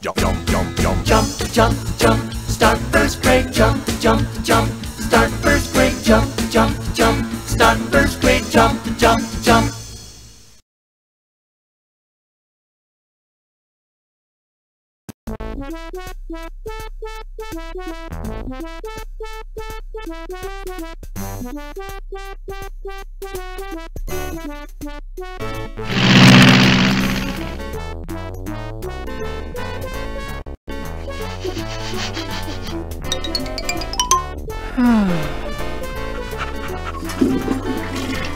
jump, jump, jump, jump, jump. Jump, jump, jump, start first grade. Jump, jump, jump, start first grade. Jump, jump, jump, start first grade. Jump, jump, jump.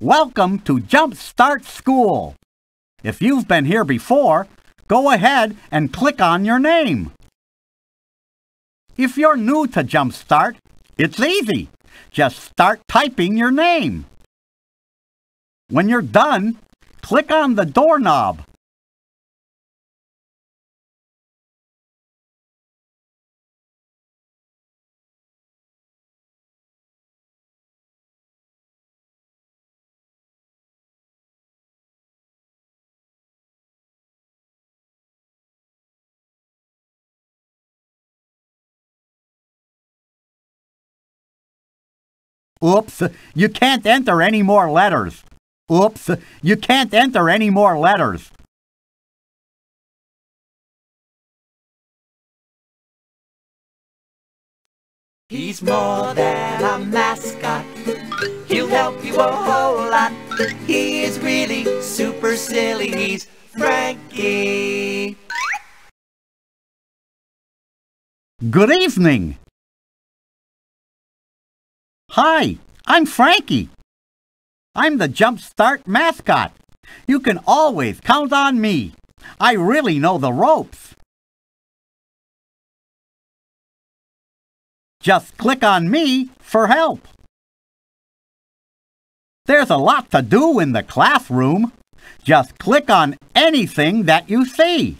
Welcome to Jumpstart School. If you've been here before, go ahead and click on your name. If you're new to Jumpstart, it's easy. Just start typing your name. When you're done, click on the doorknob. Oops, you can't enter any more letters. Oops, you can't enter any more letters. He's more than a mascot. He'll help you a whole lot. He is really super silly. He's Frankie. Good evening. Hi, I'm Frankie. I'm the Jumpstart mascot. You can always count on me. I really know the ropes. Just click on me for help. There's a lot to do in the classroom. Just click on anything that you see.